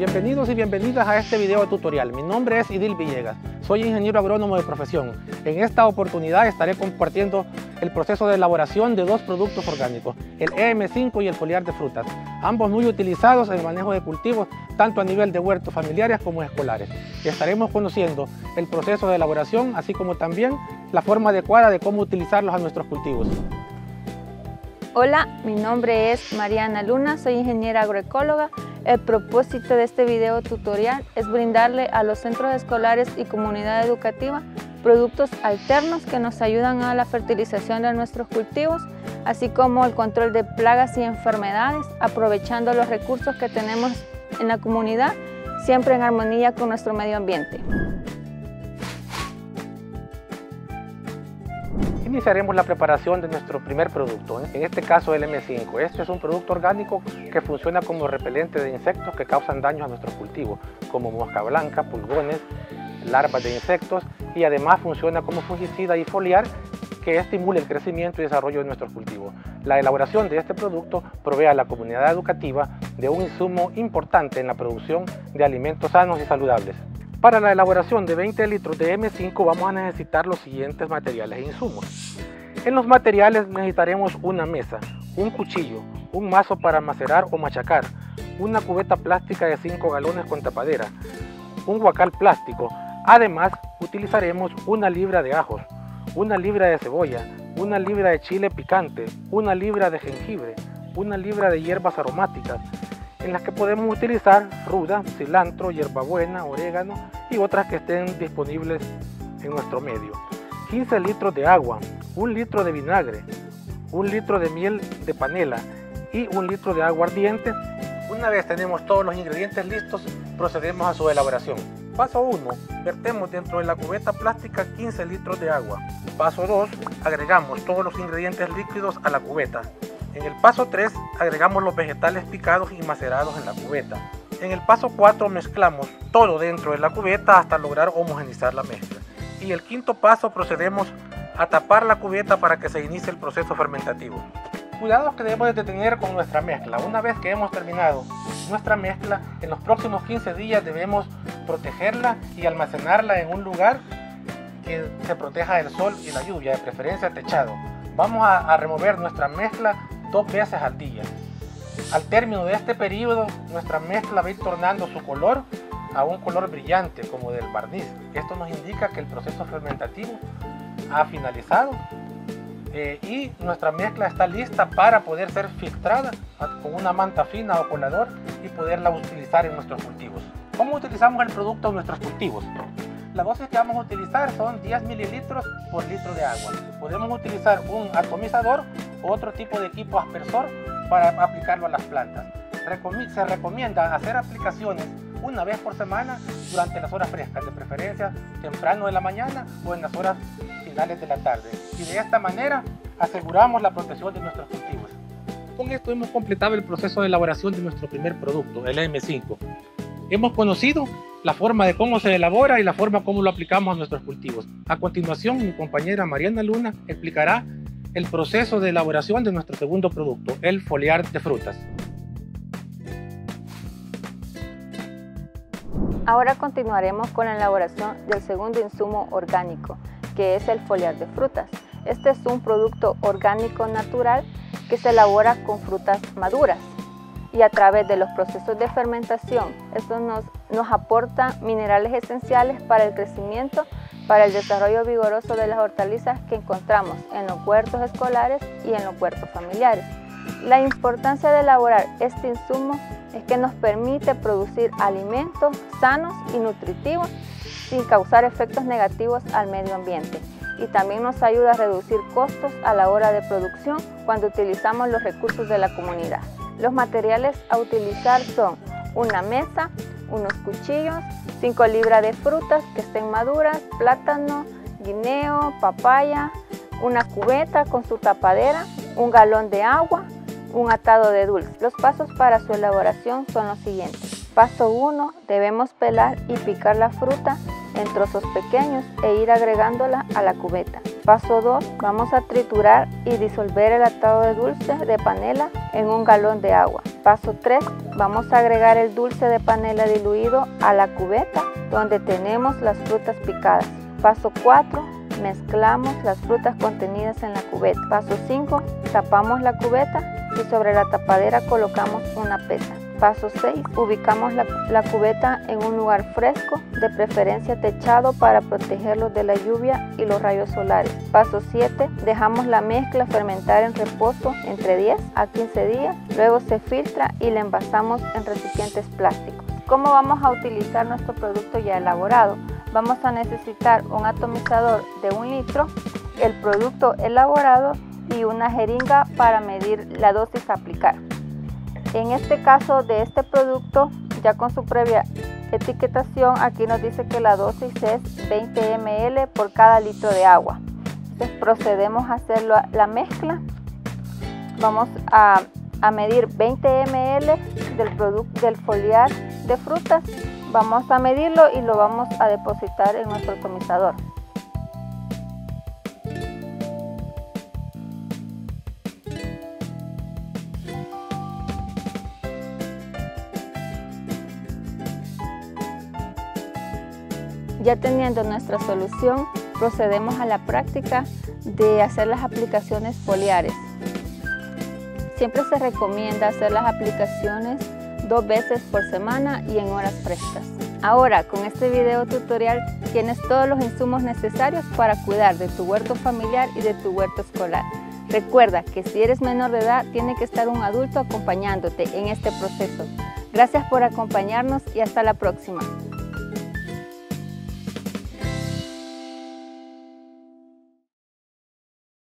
bienvenidos y bienvenidas a este video tutorial. Mi nombre es Idil Villegas, soy ingeniero agrónomo de profesión. En esta oportunidad estaré compartiendo el proceso de elaboración de dos productos orgánicos, el EM5 y el foliar de frutas, ambos muy utilizados en el manejo de cultivos, tanto a nivel de huertos familiares como escolares. Estaremos conociendo el proceso de elaboración, así como también la forma adecuada de cómo utilizarlos a nuestros cultivos. Hola, mi nombre es Mariana Luna, soy ingeniera agroecóloga el propósito de este video tutorial es brindarle a los centros escolares y comunidad educativa productos alternos que nos ayudan a la fertilización de nuestros cultivos, así como el control de plagas y enfermedades, aprovechando los recursos que tenemos en la comunidad, siempre en armonía con nuestro medio ambiente. Iniciaremos la preparación de nuestro primer producto, en este caso el M5. Este es un producto orgánico que funciona como repelente de insectos que causan daños a nuestros cultivos, como mosca blanca, pulgones, larvas de insectos y además funciona como fungicida y foliar que estimula el crecimiento y desarrollo de nuestros cultivos. La elaboración de este producto provee a la comunidad educativa de un insumo importante en la producción de alimentos sanos y saludables. Para la elaboración de 20 litros de M5 vamos a necesitar los siguientes materiales e insumos. En los materiales necesitaremos una mesa, un cuchillo, un mazo para macerar o machacar, una cubeta plástica de 5 galones con tapadera, un guacal plástico. Además utilizaremos una libra de ajos, una libra de cebolla, una libra de chile picante, una libra de jengibre, una libra de hierbas aromáticas, en las que podemos utilizar ruda, cilantro, hierbabuena, orégano y otras que estén disponibles en nuestro medio. 15 litros de agua, 1 litro de vinagre, 1 litro de miel de panela y 1 litro de agua ardiente. Una vez tenemos todos los ingredientes listos, procedemos a su elaboración. Paso 1. Vertemos dentro de la cubeta plástica 15 litros de agua. Paso 2. Agregamos todos los ingredientes líquidos a la cubeta. En el paso 3 agregamos los vegetales picados y macerados en la cubeta. En el paso 4 mezclamos todo dentro de la cubeta hasta lograr homogenizar la mezcla. Y el quinto paso procedemos a tapar la cubeta para que se inicie el proceso fermentativo. Cuidados que debemos de tener con nuestra mezcla. Una vez que hemos terminado nuestra mezcla, en los próximos 15 días debemos protegerla y almacenarla en un lugar que se proteja del sol y la lluvia, de preferencia techado. Vamos a, a remover nuestra mezcla dos veces al día. Al término de este periodo, nuestra mezcla va a ir tornando su color a un color brillante como del barniz. Esto nos indica que el proceso fermentativo ha finalizado eh, y nuestra mezcla está lista para poder ser filtrada con una manta fina o colador y poderla utilizar en nuestros cultivos. ¿Cómo utilizamos el producto en nuestros cultivos? La dosis que vamos a utilizar son 10 mililitros por litro de agua. Podemos utilizar un atomizador otro tipo de equipo aspersor para aplicarlo a las plantas. Se recomienda hacer aplicaciones una vez por semana durante las horas frescas, de preferencia temprano de la mañana o en las horas finales de la tarde. Y de esta manera aseguramos la protección de nuestros cultivos. Con esto hemos completado el proceso de elaboración de nuestro primer producto, el M5. Hemos conocido la forma de cómo se elabora y la forma como lo aplicamos a nuestros cultivos. A continuación, mi compañera Mariana Luna explicará el proceso de elaboración de nuestro segundo producto, el foliar de frutas. Ahora continuaremos con la elaboración del segundo insumo orgánico, que es el foliar de frutas. Este es un producto orgánico natural que se elabora con frutas maduras y a través de los procesos de fermentación. Esto nos, nos aporta minerales esenciales para el crecimiento, para el desarrollo vigoroso de las hortalizas que encontramos en los huertos escolares y en los huertos familiares. La importancia de elaborar este insumo es que nos permite producir alimentos sanos y nutritivos sin causar efectos negativos al medio ambiente y también nos ayuda a reducir costos a la hora de producción cuando utilizamos los recursos de la comunidad. Los materiales a utilizar son una mesa, unos cuchillos, 5 libras de frutas que estén maduras, plátano, guineo, papaya, una cubeta con su tapadera, un galón de agua, un atado de dulce. Los pasos para su elaboración son los siguientes. Paso 1. Debemos pelar y picar la fruta en trozos pequeños e ir agregándola a la cubeta. Paso 2. Vamos a triturar y disolver el atado de dulce de panela en un galón de agua. Paso 3. Vamos a agregar el dulce de panela diluido a la cubeta donde tenemos las frutas picadas. Paso 4. Mezclamos las frutas contenidas en la cubeta. Paso 5. Tapamos la cubeta y sobre la tapadera colocamos una pesa. Paso 6. Ubicamos la, cubeta en un lugar fresco, de preferencia techado para protegerlo de la lluvia y los rayos solares. Paso 7. Dejamos la mezcla fermentar en reposo entre 10 a 15 días. Luego se filtra y la envasamos en recipientes plásticos. ¿Cómo vamos a utilizar nuestro producto ya elaborado? Vamos a necesitar un atomizador de un litro, el producto elaborado y una jeringa para medir la dosis a aplicar. En este caso de este producto, ya con su previa etiquetación, aquí nos dice que la dosis es 20 ml por cada litro de agua. Entonces procedemos a hacer la mezcla. Vamos a, a medir 20 ml del, producto, del foliar de frutas. Vamos a medirlo y lo vamos a depositar en nuestro atomizador. Ya teniendo nuestra solución, procedemos a la práctica de hacer las aplicaciones foliares. Siempre se recomienda hacer las aplicaciones dos veces por semana y en horas frescas. Ahora, con este video tutorial tienes todos los insumos necesarios para cuidar de tu huerto familiar y de tu huerto escolar. Recuerda que si eres menor de edad, tiene que estar un adulto acompañándote en este proceso. Gracias por acompañarnos y hasta la próxima.